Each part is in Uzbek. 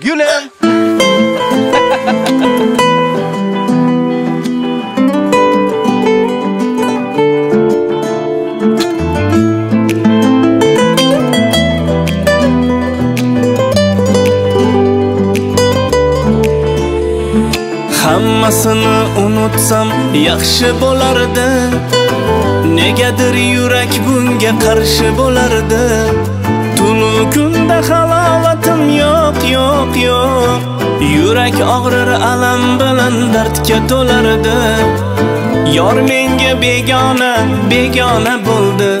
Gulim. Hammasini unutsam yaxshi bo'lardi Negadir yurak bunga qarshi bo'lardi Tunu kunda halovat farq yo'q. Yurak og'rir alam bilan dardga to'lardi. Yor menga begona begona bo'ldi.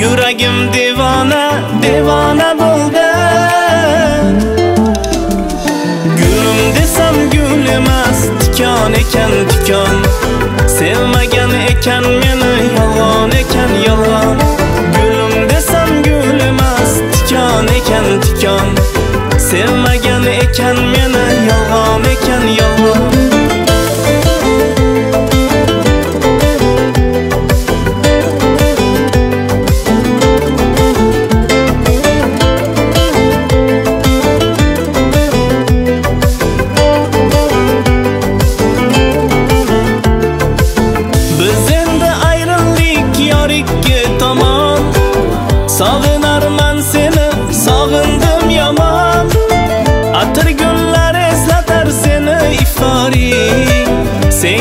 Yuragim devona devona bo'ldi. Sevmagan ekan meni yolg'on ekan yolg'on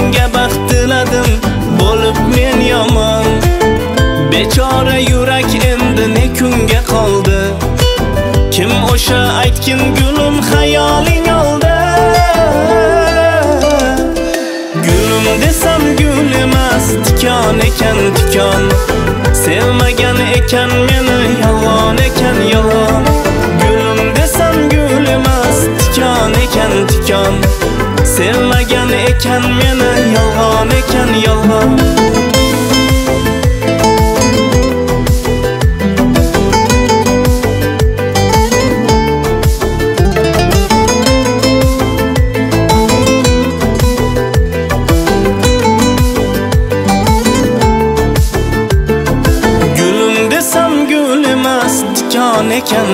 Senga baxt tiladim, bo'lib men yomon. Bechora yurak endi ne kunga qoldi? Kim o'sha aytgin gulim xayoling oldi? Gulim desam gul emas tikon ekan tikon Sevmagan ekan meni yolg'on ekan yolg'on. Gulim desam gul emas tikon ekan tikon Sevmagan ekan meni yolg'on ekan yolg'on Gulim desam gul emas tikon ekan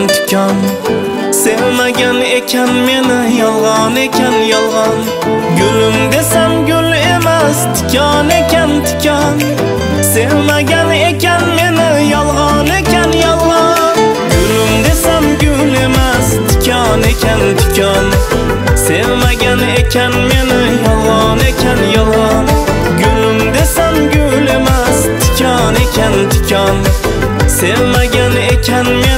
Sevmegen eken meni yolgan eken yolgan Gülüm desem gül emas tikan eken tikan Sevmegen eken meni yolgan eken yolgan Gülüm desem gül emas tikan eken tikan Sevmegen eken meni yolgan eken yolgan Gülüm desem gül emas tikan eken tikan Sevmegen eken meni